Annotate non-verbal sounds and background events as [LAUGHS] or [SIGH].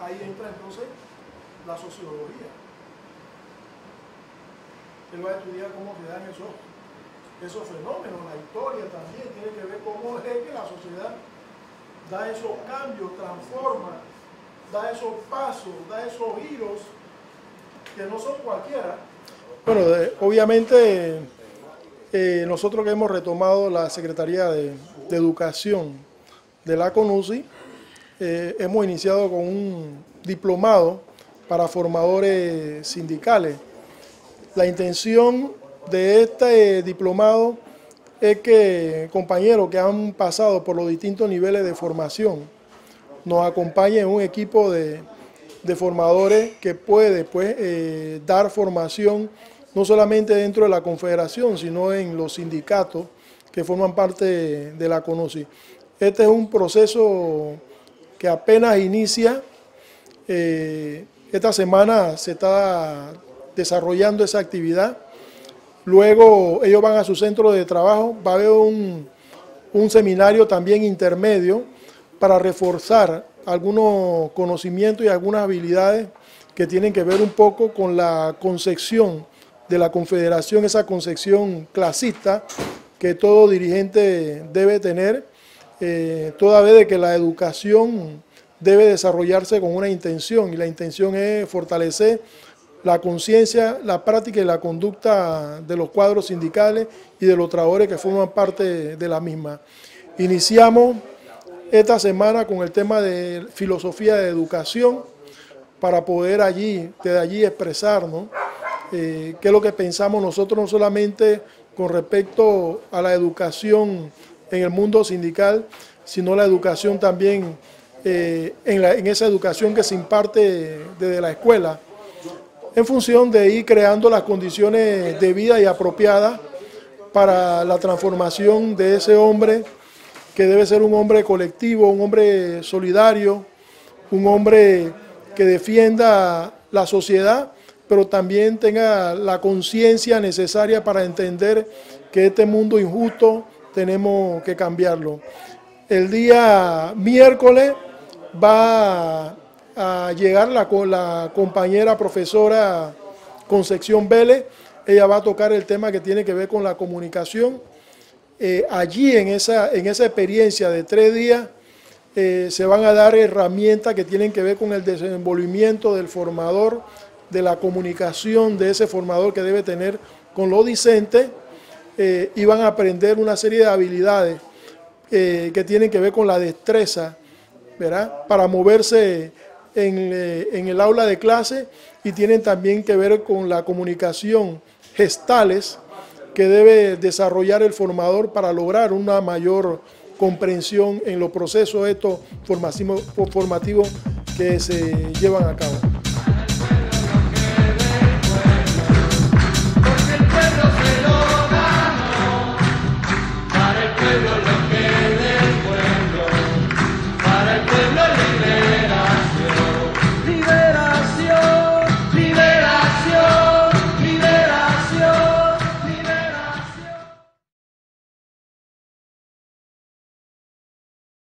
ahí entra entonces la sociología. Él va a estudiar cómo se dan esos, esos fenómenos, la historia también tiene que ver cómo [LAUGHS] es que la sociedad da esos cambios, transforma, da esos pasos, da esos giros que no son cualquiera. Bueno, eh, obviamente eh, nosotros que hemos retomado la Secretaría de, de Educación de la CONUSI, eh, hemos iniciado con un diplomado para formadores sindicales. La intención de este diplomado es que compañeros que han pasado por los distintos niveles de formación nos acompañen un equipo de, formadores que puede pues, eh, dar formación no solamente dentro de la confederación, sino en los sindicatos que forman parte de la CONOSI. Este es un proceso que apenas inicia. Eh, esta semana se está desarrollando esa actividad. Luego ellos van a su centro de trabajo. Va a haber un, un seminario también intermedio para reforzar algunos conocimientos y algunas habilidades que tienen que ver un poco con la concepción de la Confederación, esa concepción clasista que todo dirigente debe tener, eh, toda vez de que la educación debe desarrollarse con una intención y la intención es fortalecer la conciencia, la práctica y la conducta de los cuadros sindicales y de los trabajadores que forman parte de la misma. Iniciamos esta semana con el tema de filosofía de educación para poder allí, desde allí expresarnos eh, qué es lo que pensamos nosotros no solamente con respecto a la educación en el mundo sindical, sino la educación también eh, en, esa educación que se imparte desde la escuela, en función de ir creando las condiciones de vida y apropiadas para la transformación de ese hombre que debe ser un hombre colectivo, un hombre solidario, un hombre que defienda la sociedad, pero también tenga la conciencia necesaria para entender que este mundo injusto tenemos que cambiarlo. El día miércoles va a llegar la, compañera profesora Concepción Vélez, ella va a tocar el tema que tiene que ver con la comunicación. Eh, allí en esa, en esa experiencia de tres días eh, se van a dar herramientas que tienen que ver con el desenvolvimiento del formador, de la comunicación de ese formador que debe tener con los discentes eh, y van a aprender una serie de habilidades que tienen que ver con la destreza para moverse eh, en, el aula de clase y tienen también que ver con la comunicación gestales que debe desarrollar el formador para lograr una mayor comprensión en los procesos estos formativos que se llevan a cabo.